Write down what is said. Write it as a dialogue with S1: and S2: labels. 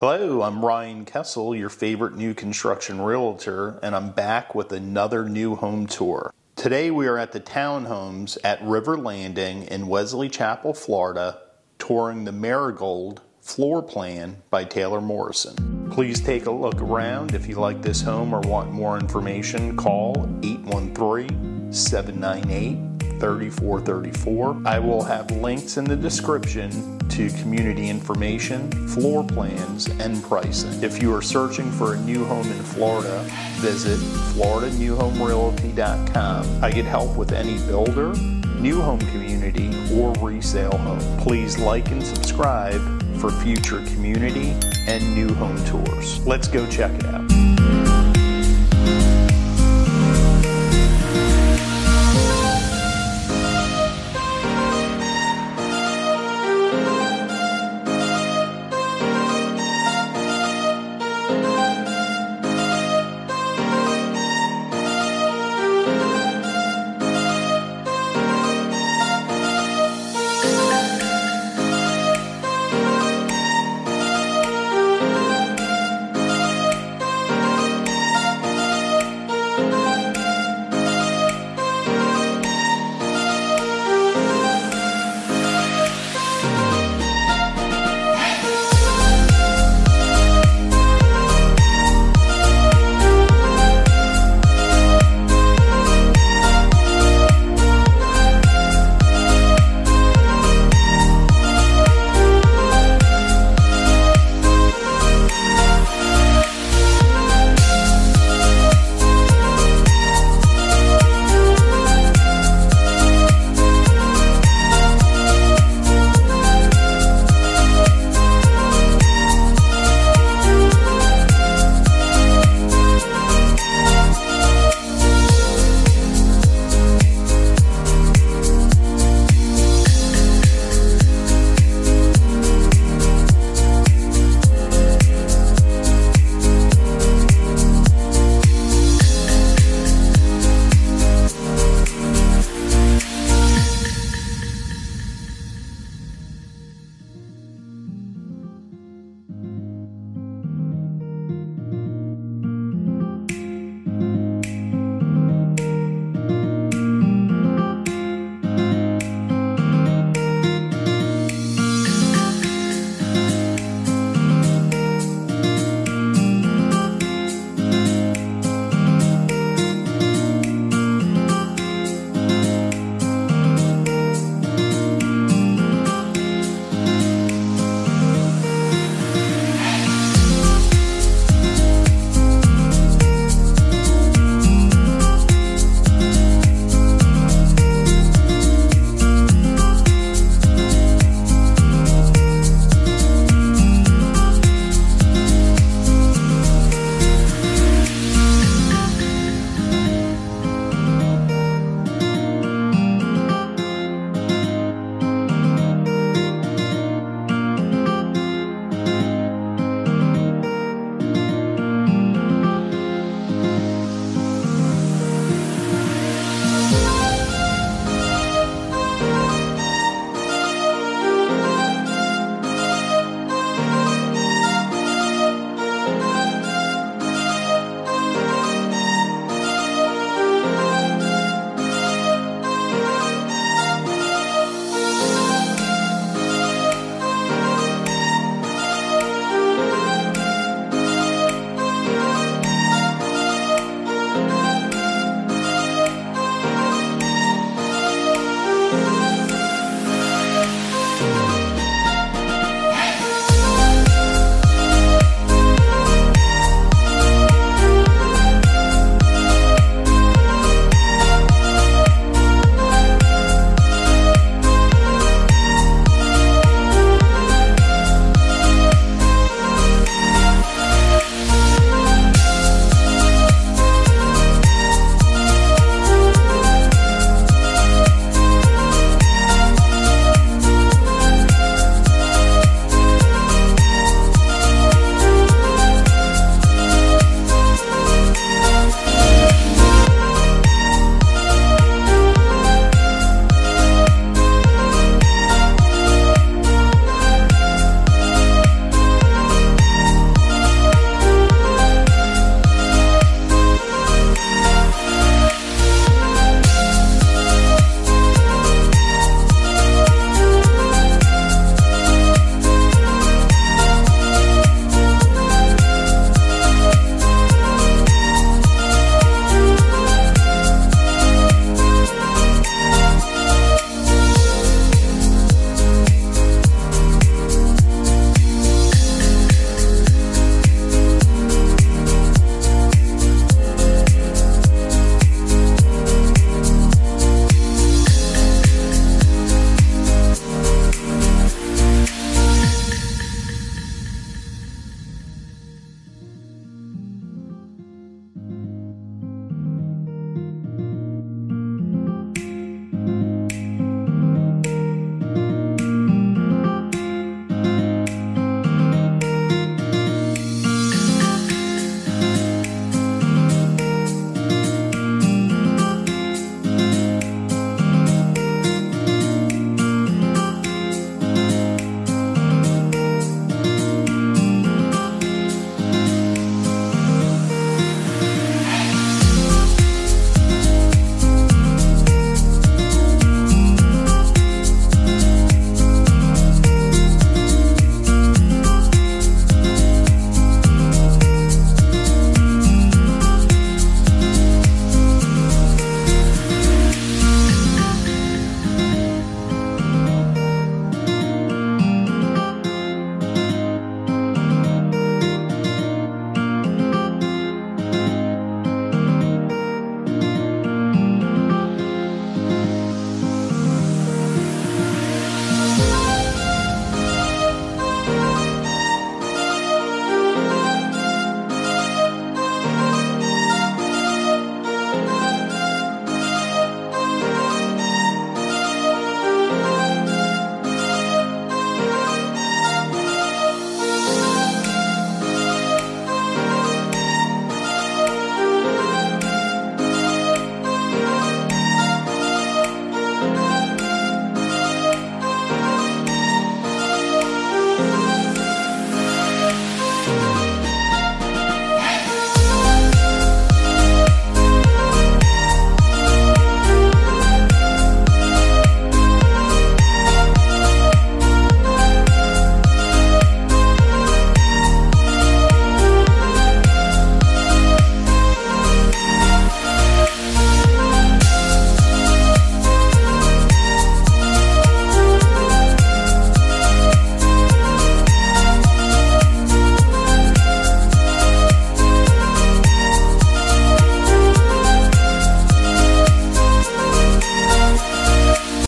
S1: Hello, I'm Ryan Kessell, your favorite new construction realtor, and I'm back with another new home tour. Today we are at the townhomes at River Landing in Wesley Chapel, Florida, touring the Marigold floor plan by Taylor Morrison. Please take a look around. If you like this home or want more information, call 813 798 3434. I will have links in the description to community information, floor plans, and pricing. If you are searching for a new home in Florida, visit FloridaNewHomeRealty.com. I get help with any builder, new home community, or resale home. Please like and subscribe for future community and new home tours. Let's go check it out.